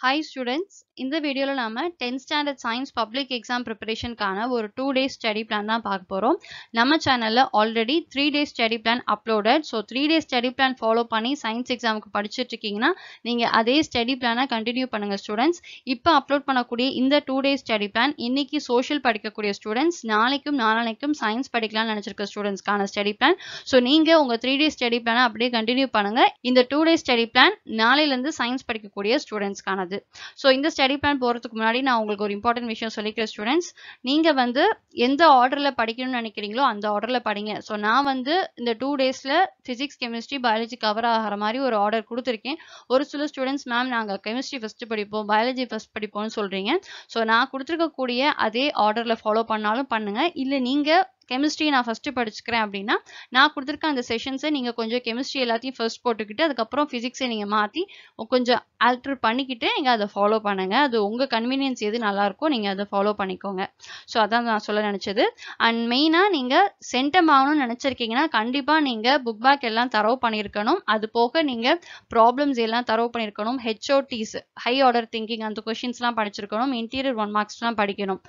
Hi students இந்த வீடியோவில் நாம 10th standard science public exam ப்ரிப்பரேஷனுக்கான ஒரு டூ டேஸ் ஸ்டடி பிளான் தான் பார்க்க போகிறோம் நம்ம சேனலில் already three days study plan uploaded so three days study plan follow பண்ணி சயின்ஸ் எக்ஸாமுக்கு படிச்சுட்டு இருக்கீங்கன்னா நீங்கள் அதே ஸ்டடி பிளானை கண்டினியூ பண்ணுங்கள் ஸ்டூடெண்ட்ஸ் இப்போ அப்லோட் பண்ணக்கூடிய இந்த டூ டேஸ் ஸ்டடி பிளான் இன்னைக்கு சோஷியல் படிக்கக்கூடிய ஸ்டூடெண்ட்ஸ் நாளைக்கும் நாளானைக்கும் சயின்ஸ் படிக்கலாம்னு நினச்சிருக்க ஸ்டூடெண்ட்ஸ்க்கான ஸ்டடி பிளான் ஸோ நீங்கள் உங்கள் த்ரீ டேஸ் ஸ்டடி பிளானை அப்படியே கண்டினியூ பண்ணுங்கள் இந்த டூ டேஸ் ஸ்டடி பிளான் நாளையிலேருந்து சயின்ஸ் படிக்கக்கூடிய ஸ்டூடெண்ட்ஸ்க்கானது ஸோ இந்த ஸ்டடி பிளான் போகிறதுக்கு முன்னாடி நான் உங்களுக்கு ஒரு இம்பார்ட்டன்ட் விஷயம் சொல்லிக்கிறேன் ஸ்டூடெண்ட்ஸ் நீங்கள் வந்து எந்த ஆர்டரில் படிக்கணும்னு நினைக்கிறீங்களோ அந்த ஆர்டரில் படிங்க. ஸோ நான் வந்து இந்த டூ டேஸில் ஃபிசிக்ஸ் கெமிஸ்ட்ரி பயாலஜி கவர் ஆகிற மாதிரி ஒரு ஆர்டர் கொடுத்துருக்கேன். ஒரு சில ஸ்டூடெண்ட்ஸ் மேம் நாங்கள் கெமிஸ்ட்ரி ஃபஸ்ட்டு படிப்போம் பயாலஜி ஃபஸ்ட் படிப்போம்னு சொல்கிறீங்க ஸோ நான் கொடுத்துருக்கக்கூடிய அதே ஆர்டரில் ஃபாலோ பண்ணாலும் பண்ணுங்கள் இல்லை நீங்கள் கெமிஸ்ட்ரி நான் ஃபஸ்ட்டு படிச்சுக்கிறேன் அப்படின்னா நான் கொடுத்துருக்க அந்த செஷன்ஸை நீங்கள் கொஞ்சம் கெமிஸ்ட்ரி எல்லாத்தையும் ஃபர்ஸ்ட் போட்டுக்கிட்டு அதுக்கப்புறம் ஃபிசிக்ஸை நீங்கள் மாற்றி கொஞ்சம் ஆல்டர் பண்ணிக்கிட்டு நீங்கள் அதை ஃபாலோ பண்ணுங்கள் அது உங்கள் கன்வீனியன்ஸ் எது நல்லாயிருக்கோ நீங்கள் அதை ஃபாலோ பண்ணிக்கோங்க. ஸோ அதான் நான் சொல்ல நினச்சது. அண்ட் மெயினாக நீங்கள் சென்டம் ஆகணும்னு நினச்சிருக்கீங்கன்னா கண்டிப்பாக நீங்கள் புக் பேக் எல்லாம் தரவு பண்ணியிருக்கணும். அது போக நீங்கள் ப்ராப்ளம்ஸ் எல்லாம் தரவு பண்ணியிருக்கணும். ஹெச்ஓடிஸ் ஹை ஆர்டர் திங்கிங் அந்த கொஷின்ஸ்லாம் படிச்சிருக்கணும். இன்டீரியர் ஒன் மார்க்ஸ்லாம் படிக்கணும்.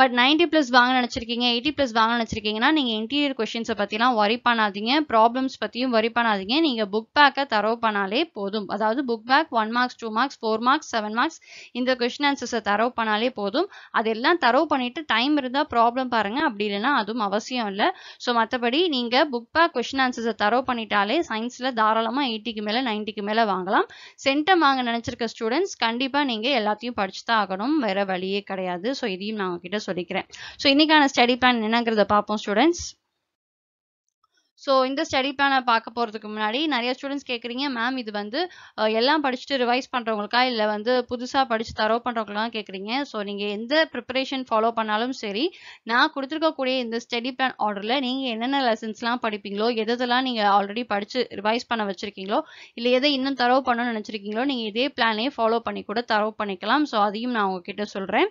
பட் நைன்டி ப்ளஸ் வாங்க நினச்சிருக்கீங்க எயிட்டி ப்ளஸ் வாங்க நினச்சிருக்கீங்கன்னா நீங்கள் இன்டீரியர் கொஷின்ஸை பற்றிலாம் ஒரி பண்ணாதீங்க. ப்ராப்ளம்ஸ் பற்றியும் ஒரி பண்ணாதீங்க. நீங்கள் புக் பேக்கை தரவு பண்ணாலே போதும். அதாவது book back one marks two marks four marks seven marks இந்த கொஷின் ஆன்சர்ஸை தரவு பண்ணாலே போதும். அதெல்லாம் தரவு பண்ணிட்டு டைம் இருந்தால் ப்ராப்ளம் பாருங்க. அப்படி இல்லைன்னா அதுவும் அவசியம் இல்லை. ஸோ மற்றபடி நீங்கள் புக் பேக் கொஷின் ஆன்சர்ஸை தரவு பண்ணிட்டாலே சயின்ஸில் தாராளமாக எயிட்டிக்கு மேலே நைன்ட்டிக்கு மேலே வாங்கலாம். சென்டம் வாங்க நினச்சிருக்க ஸ்டூடெண்ட்ஸ் கண்டிப்பாக நீங்கள் எல்லாத்தையும் படிச்சு தான் ஆகணும். வேற வழியே கிடையாது. ஸோ இதையும் நான் உங்ககிட்ட சொல்லிக்கிறேன். ஸோ இன்னைக்கான ஸ்டடி பிளான் என்னங்கிறத பார்ப்போம். ஸ்டூடெண்ட்ஸ் ஸோ இந்த ஸ்டடி பிளானை பார்க்க போகிறதுக்கு முன்னாடி நிறைய ஸ்டூடெண்ட்ஸ் கேட்குறீங்க மேம் இது வந்து எல்லாம் படிச்சுட்டு ரிவைஸ் பண்ணுறவங்களுக்கா இல்லை வந்து புதுசாக படித்து தரவு பண்ணுறவங்களாம் கேட்குறீங்க ஸோ நீங்கள் எந்த ப்ரிப்பரேஷன் ஃபாலோ பண்ணாலும் சரி நான் கொடுத்துருக்கக்கூடிய இந்த ஸ்டடி பிளான் ஆர்டரில் நீங்கள் என்னென்ன லெசன்ஸ்லாம் படிப்பீங்களோ எதெல்லாம் நீங்கள் ஆல்ரெடி படித்து ரிவைஸ் பண்ண வச்சுருக்கீங்களோ இல்லை எதை இன்னும் தரவு பண்ணணும்னு நினச்சிருக்கீங்களோ நீங்கள் இதே பிளானே ஃபாலோ பண்ணி கூட தரவு பண்ணிக்கலாம். ஸோ அதையும் நான் உங்ககிட்ட சொல்கிறேன்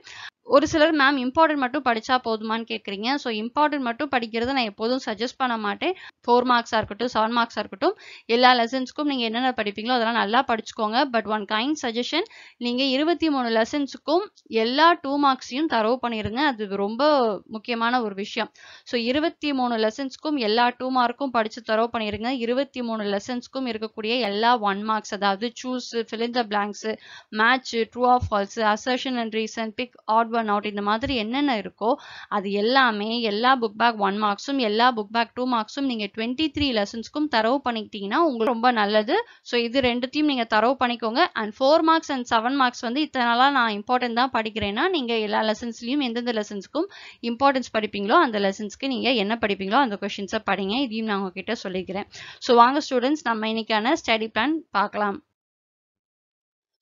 ஒரு சிலர் மேம் இம்பார்ட்டன்ட் மட்டும் படித்தா போதுமான்னு கேட்குறீங்க ஸோ இம்பார்ட்டன்ட் மட்டும் படிக்கிறத நான் எப்போதும் சஜஸ்ட் பண்ண மாட்டேன். ஃபோர் மார்க்ஸாக இருக்கட்டும் செவன் மார்க்ஸாக இருக்கட்டும் எல்லா லெசன்ஸ்க்கும் நீங்கள் என்னென்ன படிப்பீங்களோ அதெல்லாம் நல்லா படிச்சுக்கோங்க. பட் ஒன் கைண்ட் சஜஷன் நீங்கள் இருபத்தி மூணு லெசன்ஸுக்கும் எல்லா டூ மார்க்ஸையும் தரவு பண்ணிடுங்க அது ரொம்ப முக்கியமான ஒரு விஷயம். ஸோ இருபத்தி மூணு லெசன்ஸ்க்கும் எல்லா டூ மார்க்கும் படித்து தரவு பண்ணிடுங்க இருபத்தி மூணு லெசன்ஸ்க்கும் இருக்கக்கூடிய எல்லா ஒன் மார்க்ஸ் அதாவது choose fill in the blanks match true of false assertion and reason pick odd one out இந்த மாதிரி என்னென்ன இருக்கோ அது எல்லாமே எல்லா புக் பேக் ஒன் மார்க்ஸும் எல்லா புக் பேக் டூ மார்க்ஸும் நீங்கள் டுவெண்ட்டி த்ரீ லெசன்ஸ்க்கும் தரவு பண்ணிக்கிட்டீங்கன்னா உங்களுக்கு ரொம்ப நல்லது. ஸோ இது ரெண்டுத்தையும் நீங்கள் தரவு பண்ணிக்கோங்க. And four marks and seven marks வந்து இத்தனை நாளாக நான் இம்பார்ட்டன்ட் தான் படிக்கிறேன்னா நீங்கள் எல்லா லெசன்ஸ்லையும் எந்தெந்த லெசன்ஸ்க்கும் இம்பார்ட்டன்ஸ் படிப்பீங்களோ அந்த லெசன்ஸ்க்கு நீங்கள் என்ன படிப்பீங்களோ அந்த கொஷின்ஸை படிங்க. இதையும் நான் உங்ககிட்ட சொல்லிக்கிறேன். ஸோ வாங்க ஸ்டூடெண்ட்ஸ் நம்ம இன்னைக்கான ஸ்டடி பிளான் பார்க்கலாம்.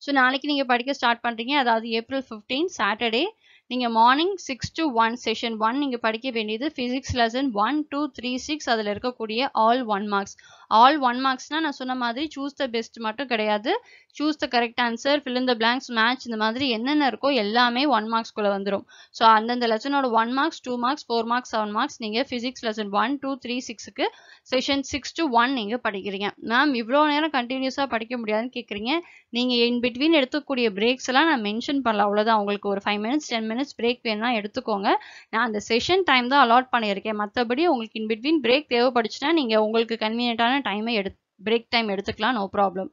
ஸோ நாளைக்கு நீங்கள் படிக்க ஸ்டார்ட் பண்ணுறீங்க அதாவது ஏப்ரல் ஃபிஃப்டீன் சாட்டர்டே நீங்கள் morning six to one session one நீங்கள் படிக்க வேண்டியது physics lesson one two three six அதில் இருக்கக்கூடிய all one marks all one மார்க்ஸ்னால் நான் சொன்ன மாதிரி சூஸ் த பெஸ்ட் மட்டும் கிடையாது. Choose the correct answer fill இந்த பிளாங்க்ஸ் மேட்ச் இந்த மாதிரி என்னென்ன இருக்கோ எல்லாமே ஒன் மார்க்ஸ்குள்ளே வந்துடும் ஸோ அந்தந்த லெசனோட one marks two marks four marks seven marks நீங்கள் physics lesson one two three சிக்ஸுக்கு செஷன் சிக்ஸ் டு ஒன் நீங்கள் படிக்கிறீங்க. மேம் இவ்வளோ நேரம் கண்டினியூஸாக படிக்க முடியாதுன்னு கேட்குறீங்க நீங்கள் இன் பிட்வீன் எடுத்துக்கூடிய பிரேக்ஸ் எல்லாம் நான் மென்ஷன் பண்ணல. அவ்வளோதான் உங்களுக்கு ஒரு five minutes ten minutes break வேணும்னா எடுத்துக்கோங்க. நான் அந்த செஷன் டைம் தான் அலாட் பண்ணியிருக்கேன். மற்றபடி உங்களுக்கு இன் பிட்வீன் பிரேக் தேவைப்படுச்சுன்னா நீங்கள் உங்களுக்கு கன்வீனியன்ட்டான டைமை எடு பிரேக் டைம் எடுத்துக்கலாம். No problem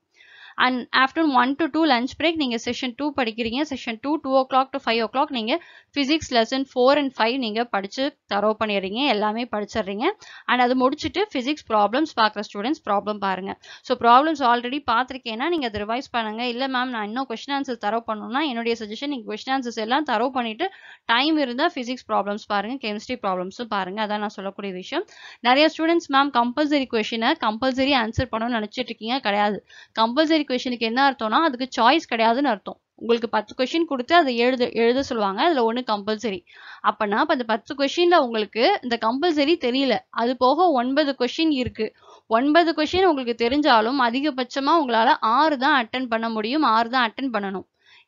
and afternoon one to two lunch break நீங்கள் செஷன் டூ படிக்கிறீங்க. Session two two o'clock to five o'clock நீங்கள் physics lesson four and five நீங்கள் படித்து தரோ பண்ணிடுறீங்க. எல்லாமே படிச்சிடுறீங்க. அண்ட் அது முடிச்சுட்டு ஃபிசிக்ஸ் ப்ராப்ளம்ஸ் பார்க்குற ஸ்டூடெண்ட்ஸ் ப்ராப்ளம் பாருங்கள் ஸோ ப்ராப்ளம்ஸ் ஆல்ரெடி பார்த்துருக்கேன்னா நீங்கள் அதை ரிவைஸ் பண்ணுங்கள் இல்லை மேம் நான் இன்னும் கொஸ்டின் ஆன்சர்ஸ் தரோ பண்ணணும்னா என்னுடைய சஜஷன் நீங்கள் கொஸ்டின் ஆன்சர்ஸ் எல்லாம் தரோ பண்ணிவிட்டு டைம் இருந்தால் ஃபிசிக்ஸ் ப்ராப்ளம்ஸ் பாருங்கள் கெமிஸ்ட்ரி ப்ராப்ளம்ஸும் பாருங்கள் அதான் நான் சொல்லக்கூடிய விஷயம். நிறைய ஸ்டூடெண்ட்ஸ் மேம் கம்பல்சரி கொஷினை கம்பல்சரி ஆன்சர் பண்ணணும்னு நினச்சிட்டு இருக்கீங்க. கிடையாது. கம்பல்சரி கொஷனுக்கு என்ன அர்த்தம்னா அதுக்கு சாய்ஸ் கிடையாதுன்னு அர்த்தம். உங்களுக்கு பத்து கொஷின் கொடுத்து அதை எழுத எழுத சொல்லுவாங்க. அதில் ஒன்று கம்பல்சரி அப்போனா இப்போ அந்த பத்து கொஷினில் உங்களுக்கு இந்த கம்பல்சரி தெரியல. அது போக ஒன்பது கொஷின் இருக்குது ஒன்பது கொஷின் உங்களுக்கு தெரிஞ்சாலும் அதிகபட்சமாக உங்களால் ஆறு தான் அட்டன் பண்ண முடியும். ஆறு தான் அட்டன் பண்ணணும்.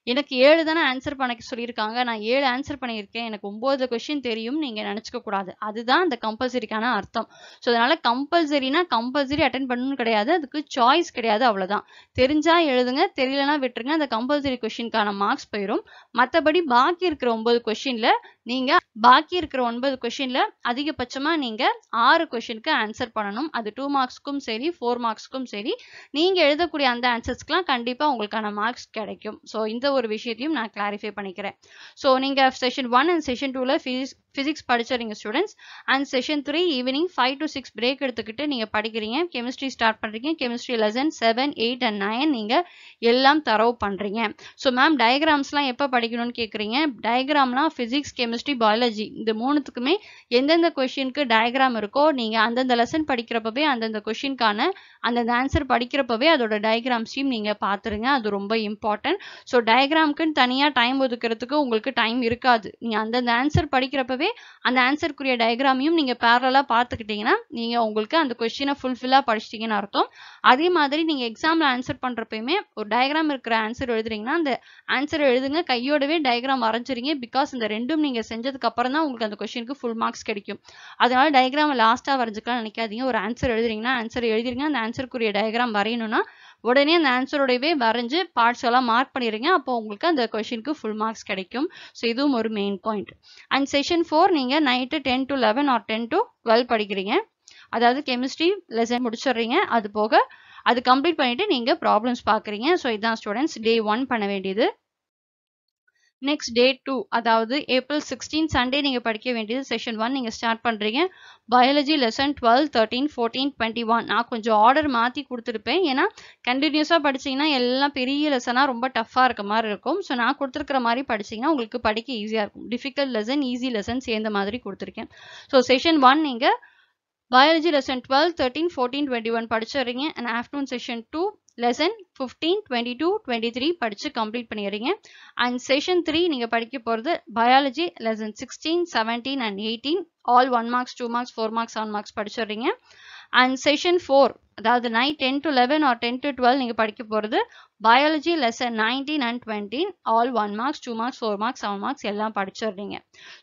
எனக்கு ஏழு தானே ஆன்சர் பண்ண சொல்லியிருக்காங்க. நான் ஏழு ஆன்சர் பண்ணியிருக்கேன். எனக்கு ஒன்பது கொஸ்டின் தெரியும். நீங்க நினைச்சுக்க கூடாது. அதுதான் அந்த கம்பல்சரிக்கான அர்த்தம். ஸோ அதனால கம்பல்சரினா கம்பல்சரி அட்டன் பண்ணணும்னு கிடையாது. அதுக்கு சாய்ஸ் கிடையாது. அவ்வளவுதான். தெரிஞ்சா எழுதுங்க. தெரியலனா விட்டுருங்க. அந்த கம்பல்சரி கொஸ்டினுக்கான மார்க்ஸ் போயிடும் மற்றபடி பாக்கி இருக்கிற ஒன்பது கொஸ்டின்ல நீங்க பாக்கி இருக்கிற ஒன்பது கொஷின்ல அதிகபட்சமா நீங்க ஆறு கொஷினுக்கு ஆன்சர் பண்ணணும். அது டூ மார்க்ஸ்க்கும் சரி ஃபோர் மார்க்ஸ்க்கும் சரி. நீங்க எழுதக்கூடிய அந்த ஆன்சர்ஸ்க்குலாம் கண்டிப்பா உங்களுக்கான மார்க்ஸ் கிடைக்கும். ஸோ இந்த ஒரு விஷயத்தையும் நான் கிளாரிஃபை பண்ணிக்கிறேன். ஸோ நீங்க செஷன் ஒன் அண்ட் செஷன் டூல physics physics படிச்சிருங்க students and session three evening five to six break எடுத்துக்கிட்டு நீங்கள் படிக்கிறீங்க. கெமிஸ்ட்ரி ஸ்டார்ட் பண்ணுறீங்க chemistry lesson seven eight and nine நீங்கள் எல்லாம் தரவு பண்ணுறீங்க ஸோ மேம் டயக்ராம்ஸ்லாம் எப்போ படிக்கணும்னு கேட்குறீங்க டயக்ராம்லாம் ஃபிசிக்ஸ் கெமிஸ்ட்ரி பயாலஜி இந்த மூணுத்துக்குமே எந்தெந்த கொஷினுக்கு டயக்ராம் இருக்கோ நீங்கள் அந்தந்த லெசன் படிக்கிறப்பவே அந்தந்த கொஷினுக்கான அந்தந்த ஆன்சர் படிக்கிறப்பவே அதோட டயக்ராம்ஸையும் நீங்கள் பார்த்துருங்க அது ரொம்ப இம்பார்ட்டன்ட் ஸோ டயக்ராம்க்குன்னு தனியாக டைம் ஒதுக்கிறதுக்கு உங்களுக்கு டைம் இருக்காது. நீங்கள் அந்தந்த ஆன்சர் படிக்கிறப்பவே அந்த ஆன்சருக்குரிய டயக்ராமையும் நீங்கள் பேரலாக பார்த்துக்கிட்டிங்கன்னா நீங்கள் உங்களுக்கு அந்த கொஷினை ஃபுல்ஃபில்லாக படிச்சிட்டிங்கன்னு அர்த்தம். அதே மாதிரி நீங்கள் எக்ஸாமில் ஆன்சர் பண்ணுறப்பயுமே ஒரு டயக்ராம் இருக்கிற ஆன்சர் எழுதுறீங்கன்னா அந்த ஆன்சர் எழுதுங்க. கையோடவே டயக்ராம் வரைஞ்சிருங்க. பிகாஸ் இந்த ரெண்டும் நீங்கள் செஞ்சதுக்கு அப்புறம் தான் உங்களுக்கு அந்த கொஸ்டினுக்கு ஃபுல் மார்க்ஸ் கிடைக்கும். அதனால டயக்ராம் லாஸ்ட்டாக வரைஞ்சிக்கலாம் நினைக்காதீங்க. ஒரு ஆன்சர் எழுதுறீங்கன்னா ஆன்சர் எழுதிருங்க. அந்த ஆன்சருக்குரிய டயக்ராம் வரையணும்னா உடனே அந்த ஆன்சரோடவே வரைஞ்சு பார்ட்ஸ் எல்லாம் மார்க் பண்ணிடுங்க அப்போ உங்களுக்கு அந்த கொஷினுக்கு ஃபுல் மார்க்ஸ் கிடைக்கும். ஸோ இதுவும் ஒரு main point and session four நீங்கள் night ten to eleven or ten to twelve படிக்கிறீங்க. அதாவது கெமிஸ்ட்ரி லெசன் முடிச்சிடுறீங்க. அது போக அது கம்ப்ளீட் பண்ணிவிட்டு நீங்கள் ப்ராப்ளம்ஸ் பார்க்குறீங்க. ஸோ இதுதான் ஸ்டூடெண்ட்ஸ் டே ஒன் பண்ண வேண்டியது. நெக்ஸ்ட் டே டூ அதாவது ஏப்ரல் சிக்ஸ்டீன் சண்டே நீங்கள் படிக்க வேண்டியது செஷன் ஒன் நீங்கள் ஸ்டார்ட் பண்ணுறீங்க biology lesson twelve thirteen fourteen twenty one நான் கொஞ்சம் ஆர்டர் மாற்றி கொடுத்துருப்பேன். ஏன்னா கண்டினியூஸாக படிச்சீங்கன்னா எல்லாம் பெரிய லெசனாக ரொம்ப டஃப்பாக இருக்க மாதிரி இருக்கும். ஸோ நான் கொடுத்துருக்கிற மாதிரி படிச்சீங்கன்னா உங்களுக்கு படிக்க ஈஸியாக இருக்கும். டிஃபிகல்ட் லெசன் ஈஸி லெசன் சேர்ந்த மாதிரி கொடுத்துருக்கேன். ஸோ செஷன் ஒன் நீங்கள் biology lesson twelve thirteen fourteen twenty one படிச்சிடுறீங்க. And afternoon session two lesson fifteen twenty two twenty three படித்து கம்ப்ளீட் பண்ணிடுறீங்க. அண்ட் செஷன் த்ரீ நீங்கள் படிக்க போகிறது biology lesson sixteen seventeen and eighteen all one marks two marks four marks seven marks படிச்சிடுறீங்க. And session four அதாவது night ten to eleven or ten to twelve நீங்கள் படிக்க போகிறது biology lesson nineteen and twenty all one marks two marks four marks seven marks எல்லாம் படிச்சிடுறீங்க.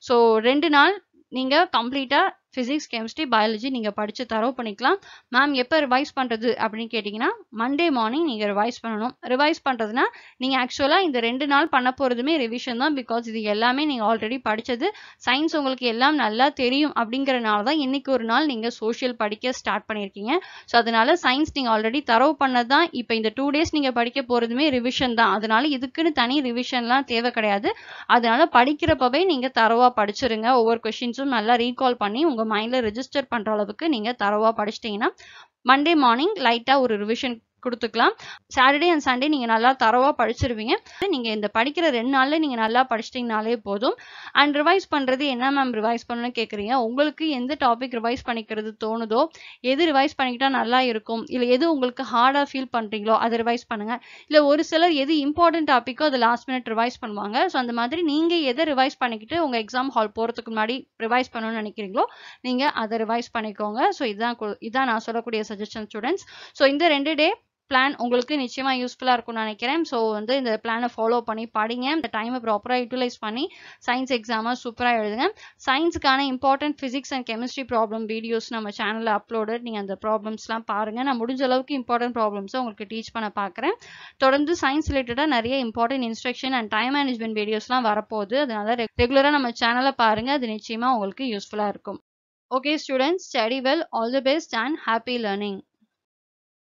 So ரெண்டு நாள் நீங்கள் கம்ப்ளீட்டாக ஃபிசிக்ஸ் கெமிஸ்ட்ரி பயாலஜி நீங்கள் படித்து தரவு பண்ணிக்கலாம். மேம் எப்போ ரிவைஸ் பண்ணுறது அப்படின்னு கேட்டிங்கன்னா மண்டே மார்னிங் நீங்கள் ரிவைஸ் பண்ணணும். ரிவைஸ் பண்ணுறதுனா நீங்கள் ஆக்சுவலாக இந்த ரெண்டு நாள் பண்ண போகிறதுமே ரிவிஷன் தான் பிகாஸ் இது எல்லாமே நீங்கள் ஆல்ரெடி படித்தது சயின்ஸ் உங்களுக்கு எல்லாம் நல்லா தெரியும் அப்படிங்கிறனால தான் இன்றைக்கி ஒரு நாள் நீங்கள் சோஷியல் படிக்க ஸ்டார்ட் பண்ணியிருக்கீங்க. ஸோ அதனால் சயின்ஸ் நீங்கள் ஆல்ரெடி தரவு பண்ணது தான் இப்போ இந்த டூ டேஸ் நீங்கள் படிக்க போகிறதுமே ரிவிஷன் தான். அதனால் இதுக்குன்னு தனி ரிவிஷன்லாம் தேவை கிடையாது. அதனால் படிக்கிறப்பவே நீங்கள் தரவாக படிச்சிருங்க. ஒவ்வொரு கொஷின்ஸும் நல்லா ரீகால் பண்ணி உங்கள் மைண்டில் ரெஜிஸ்டர் பண்ணுற அளவுக்கு நீங்கள் தரவாக படிச்சிட்டிங்கன்னா மண்டே மார்னிங் லைட்டாக ஒரு ரிவிஷன் கொடுத்துக்கலாம். சாட்டர்டே அண்ட் சண்டே நீங்கள் நல்லா தரவாக படிச்சிருவீங்க. நீங்கள் இந்த படிக்கிற ரெண்டு நாளில் நீங்கள் நல்லா படிச்சிட்டிங்கனாலே போதும். அண்ட் ரிவைஸ் பண்ணுறது என்ன மேம் ரிவைஸ் பண்ணணும்னு கேட்குறீங்க உங்களுக்கு எந்த டாபிக் ரிவைஸ் பண்ணிக்கிறது தோணுதோ எது ரிவைஸ் பண்ணிக்கிட்டால் நல்லா இருக்கும் இல்லை எது உங்களுக்கு ஹார்டாக ஃபீல் பண்ணுறீங்களோ அதை ரிவைஸ் பண்ணுங்கள் இல்லை ஒரு சிலர் எது இம்பார்ட்டன்ட் டாப்பிக்கோ அதை லாஸ்ட் மினிட் ரிவைஸ் பண்ணுவாங்க. ஸோ அந்த மாதிரி நீங்கள் எதை ரிவைஸ் பண்ணிக்கிட்டு உங்கள் எக்ஸாம் ஹால் போகிறதுக்கு முன்னாடி ரிவைஸ் பண்ணணும்னு நினைக்கிறீங்களோ நீங்கள் அதை ரிவைஸ் பண்ணிக்கோங்க. ஸோ இதுதான் இதுதான் நான் சொல்லக்கூடிய சஜஷன் ஸ்டூடெண்ட்ஸ் ஸோ இந்த ரெண்டு டே பிளான் உங்களுக்கு நிச்சயமாக யூஸ்ஃபுல்லாக இருக்கும்னு நினைக்கிறேன். ஸோ வந்து இந்த பிளானை ஃபாலோ பண்ணி படிங்க. இந்த டைமை ப்ராப்பராக யூட்டிலைஸ் பண்ணி சயின்ஸ் எக்ஸாமை சூப்பராக எழுதுங்க. சயின்ஸுக்கான important physics and chemistry problem videos நம்ம சேனலில் அப்லோடு நீங்கள் அந்த ப்ராப்ளம்ஸ்லாம் பாருங்கள் நான் முடிஞ்ச அளவுக்கு இம்பார்ட்டன்ட் ப்ராப்ளம்ஸை உங்களுக்கு டீச் பண்ண பார்க்குறேன் தொடர்ந்து சயின்ஸ் ரிலேட்டடாக நிறைய important instruction and time management வீடியோஸ்லாம் வரப்போகுது. அதனால ரெகுலராக நம்ம சேனலை பாருங்கள் அது நிச்சயமாக உங்களுக்கு யூஸ்ஃபுல்லாக இருக்கும். Okay students study well all the best and happy learning